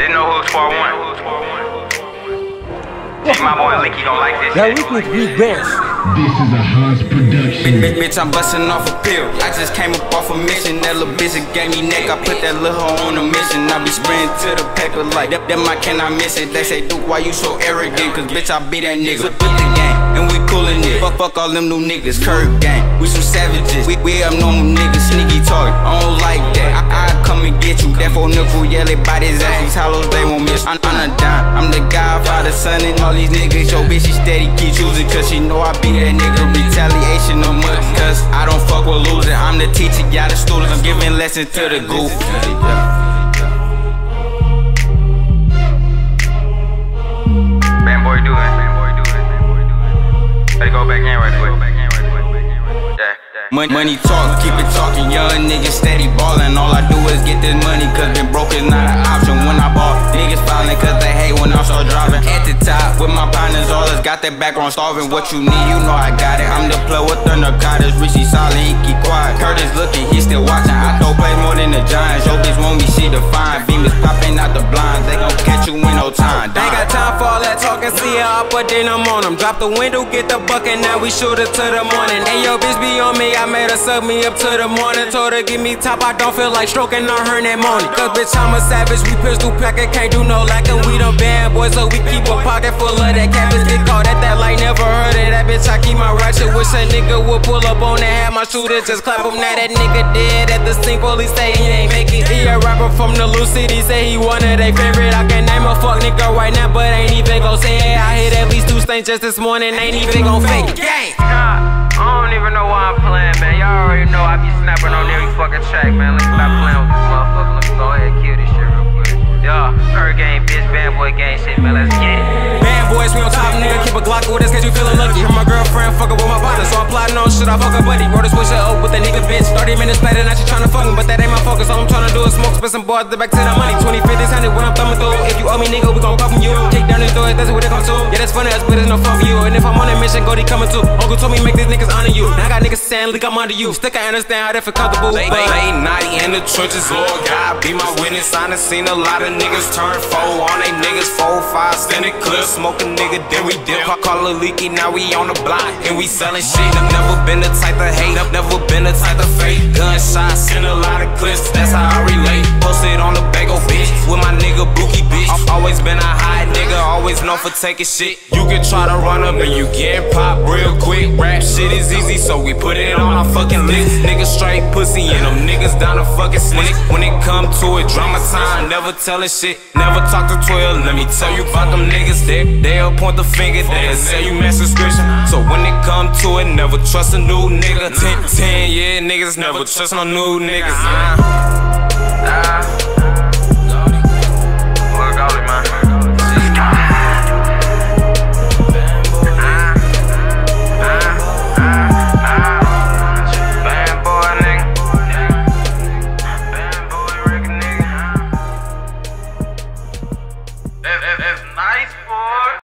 Didn't know who was far one. My boy Licky don't like this. The Liquid Regress. This is a Hans production. Bitch, bitch, I'm busting off a pill. I just came up off a mission. That little bitch that gave me neck. I put that little hoe on a mission. I be spraying to the paper like that. Them I cannot miss it. They say, Duke, why you so arrogant? Cause bitch, I be that nigga. With the gang, and we coolin' it. Fuck, fuck all them new niggas. Curb gang, we some savages. We, we abnormal niggas. Sneaky talk. I don't like that. I, I come and get you. That four nickel, yeah, they bite his ass. These hollows, they won't miss. I'm, I'm a dime. I'm the godfather, son, and all these niggas. Yo, bitch, she steady keep choosing. Cause she know I be that nigga. Retaliation no much. Cause I don't fuck with losing. I'm the teacher, y'all the students. I'm giving lessons to the goof. Money, money talk, keep it talking. Young niggas steady ballin'. All I do is get this money, cause been broke is not an option. When I ball, niggas filing, cause they hate when I start driving. At the top, with my partners, all us got that background starving. What you need, you know I got it. I'm the plug with the narcotics. Richie solid, he keep quiet. Curtis looking, he still watching. I throw plays more than the Giants. Yo, bitch want me, she define. Beam is popping out the blinds. They gon' catch you in no time. Ain't talking, see her up, but then I'm on them. Drop the window, get the bucket, now we shoot it to the morning. Hey, yo, bitch be on me, I made her suck me up to the morning. Told her, give me top, I don't feel like stroking on her that morning. Cause bitch, I'm a savage, we pistol packer, can't do no lacking. We them bad boys, so we keep a pocket full of that cabbage. Get caught at that light, never heard of that bitch, I keep my ratchet. Wish a nigga would pull up on that, have my shooter just clap him. Now that nigga dead at the scene, police say he ain't make it. He a from the Lou City, say he one of they favorite. I can name a fuck nigga right now, but ain't even gon' say it. I hit at least two stains just this morning, ain't even gon' fake it. Gang! Nah, I don't even know why I'm playing, man. Y'all already know I be snapping on every fucking track, man. Let's stop playing with this motherfucker. Let's go ahead and kill this shit real quick. Yeah, her game, bitch, bad boy game shit, man. Let's get it. Bad boys, we on top, nigga. Keep a Glock with us, cause you feelin' lucky. Hear my girlfriend fuckin' with my partner, so I'm plotting on shit. I fuck a buddy. Wrote a switch up with a nigga bitch. 30 minutes later, now she tryna fuck me, but that ain't my focus. All I'm tryna do is smoke, spit some boys, back to the money. 20, 50, 100 when I'm thumbing through. If you owe me, nigga, we gon' come from you. Take down this door, that's what it come to. Yeah, that's funny, that's but there's no fun for you. And if I'm on a mission, go, they coming too. Uncle told me make these niggas honor you. Now I got niggas saying, leak, I'm under you. Still can't understand how that feel comfortable. Late, But late night in the trenches, Lord God be my witness. I done seen a lot of niggas turn foe on they niggas. Four, five, standing clip, smoke nigga, then we dip. I call a leaky, now we on the block and we selling shit. I've never been the type to hate, I've never been the type to fake. Gunshots and a lot of clips, that's how I relate. Posted on the bagel, bitch, with my nigga always known for taking shit. You can try to run up and you get pop real quick. Rap shit is easy, so we put it on our fucking list. Niggas straight pussy and them niggas down to fucking slick. When it come to it, drama time, never telling shit. Never talk to 12, let me tell you about them niggas. They, they'll point the finger, they'll say you mass subscription. So when it come to it, never trust a new nigga. 10, 10 yeah, niggas never trust no new niggas. Uh.